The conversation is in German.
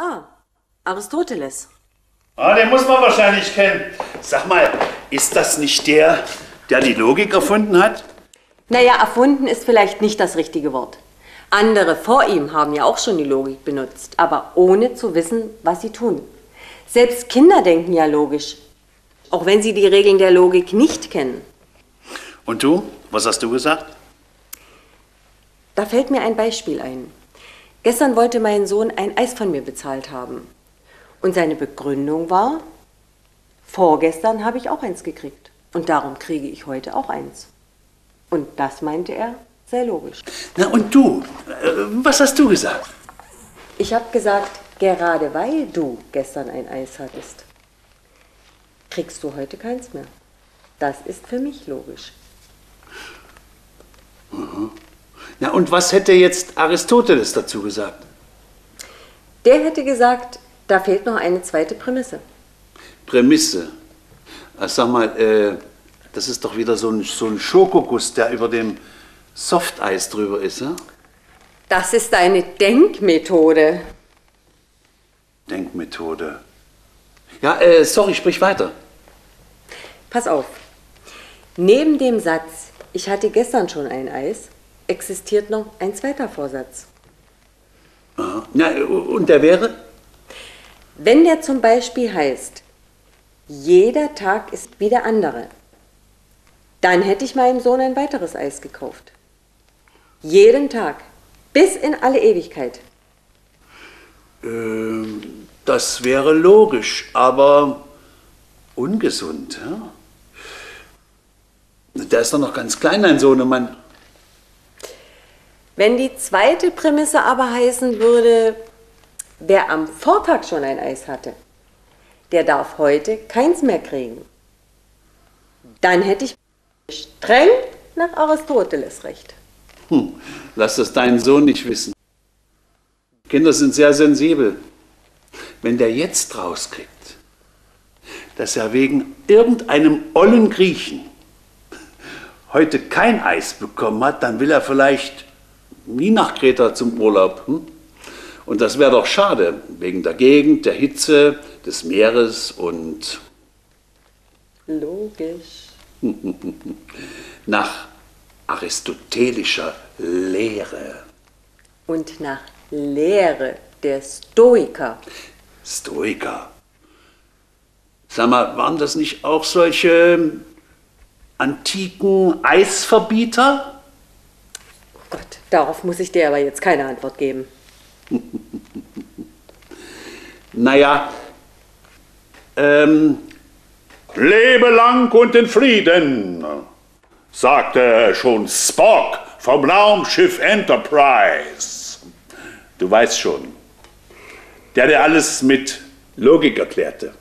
Ah, Aristoteles. Ah, den muss man wahrscheinlich kennen. Sag mal, ist das nicht der, der die Logik erfunden hat? Naja, erfunden ist vielleicht nicht das richtige Wort. Andere vor ihm haben ja auch schon die Logik benutzt, aber ohne zu wissen, was sie tun. Selbst Kinder denken ja logisch, auch wenn sie die Regeln der Logik nicht kennen. Und du? Was hast du gesagt? Da fällt mir ein Beispiel ein. Gestern wollte mein Sohn ein Eis von mir bezahlt haben. Und seine Begründung war, vorgestern habe ich auch eins gekriegt. Und darum kriege ich heute auch eins. Und das meinte er sehr logisch. Na und du? Äh, was hast du gesagt? Ich habe gesagt, gerade weil du gestern ein Eis hattest, kriegst du heute keins mehr. Das ist für mich logisch. Na und was hätte jetzt Aristoteles dazu gesagt? Der hätte gesagt, da fehlt noch eine zweite Prämisse. Prämisse? Ach, sag mal, äh, das ist doch wieder so ein, so ein Schokoguss, der über dem Softeis drüber ist, ja? Das ist eine Denkmethode. Denkmethode. Ja, äh, sorry, sprich weiter. Pass auf. Neben dem Satz, ich hatte gestern schon ein Eis, existiert noch ein zweiter Vorsatz. Aha. Na, und der wäre? Wenn der zum Beispiel heißt, jeder Tag ist wie der andere, dann hätte ich meinem Sohn ein weiteres Eis gekauft. Jeden Tag, bis in alle Ewigkeit. Ähm, das wäre logisch, aber ungesund. Ja? Der ist doch noch ganz klein, dein Sohnemann. Wenn die zweite Prämisse aber heißen würde, wer am Vortag schon ein Eis hatte, der darf heute keins mehr kriegen. Dann hätte ich streng nach Aristoteles recht. Hm, lass das deinen Sohn nicht wissen. Kinder sind sehr sensibel. Wenn der jetzt rauskriegt, dass er wegen irgendeinem ollen Griechen heute kein Eis bekommen hat, dann will er vielleicht nie nach Kreta zum Urlaub. Hm? Und das wäre doch schade, wegen der Gegend, der Hitze, des Meeres und... Logisch. nach aristotelischer Lehre. Und nach Lehre der Stoiker. Stoiker. Sag mal, waren das nicht auch solche antiken Eisverbieter? Darauf muss ich dir aber jetzt keine Antwort geben. naja, ähm, lebe lang und in Frieden, sagte schon Spock vom Raumschiff Enterprise. Du weißt schon, der, der alles mit Logik erklärte.